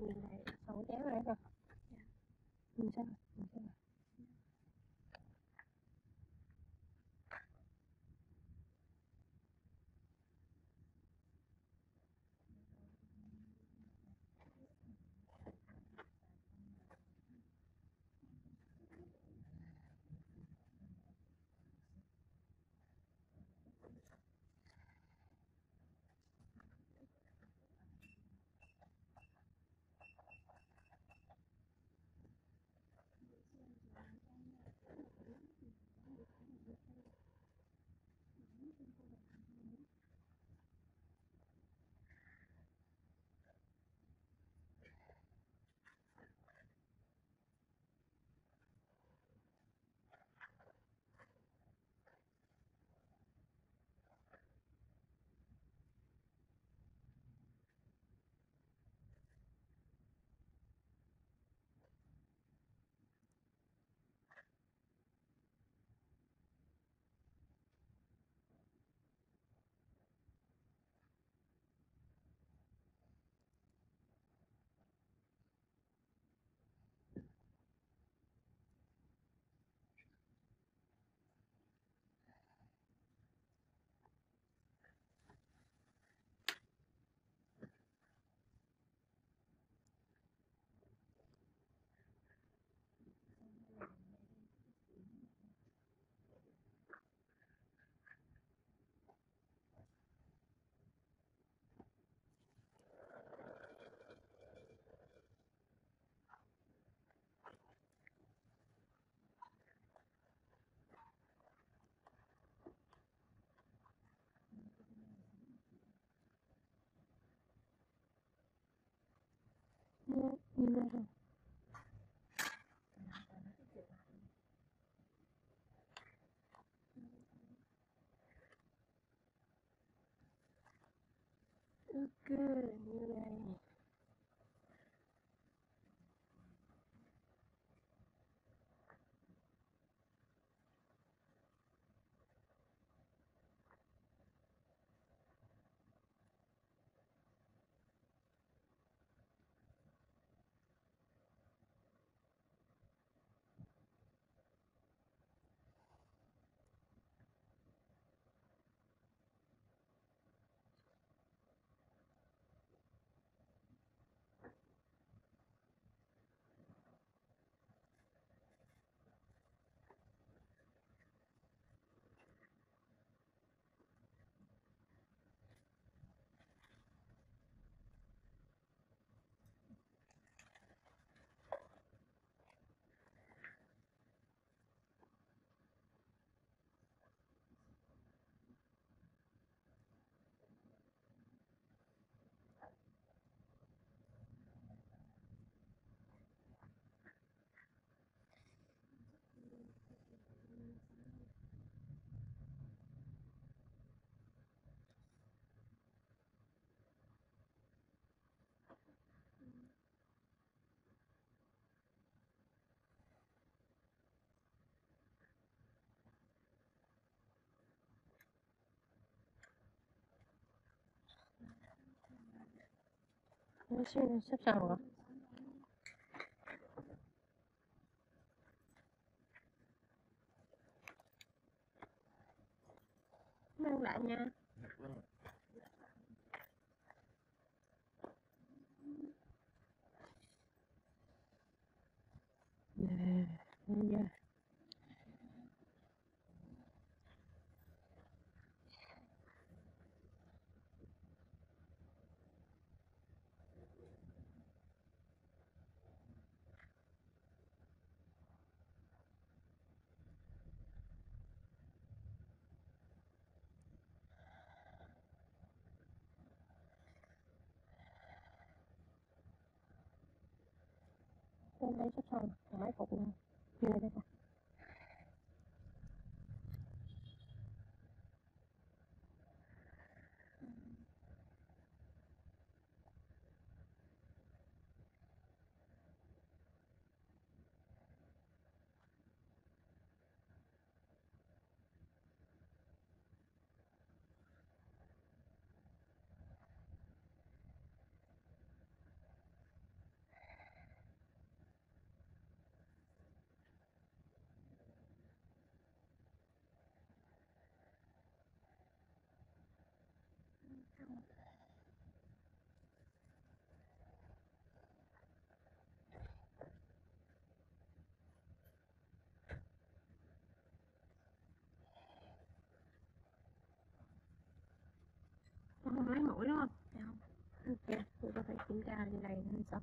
mình lại sáu chéo rồi Good, you guys. Sao nhìn sắp xong rồi. Mang lại nha. ไลฟ์ชัดชันหมายขอบคุณมีอะไรไหมะ không lấy mũi đúng không? Dạ không. Ok, tôi có thể kiểm tra như này nên sao?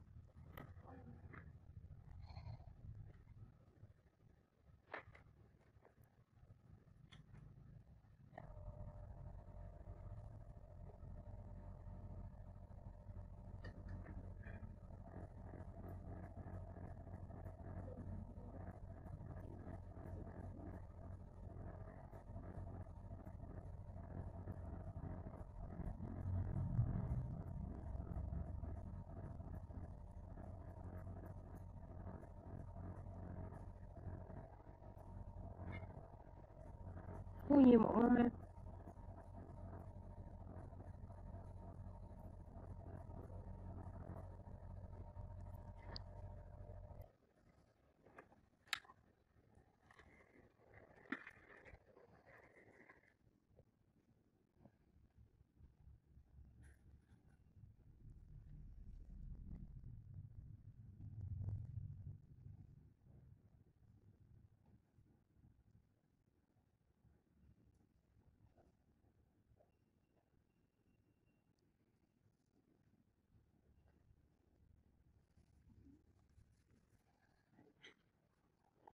Có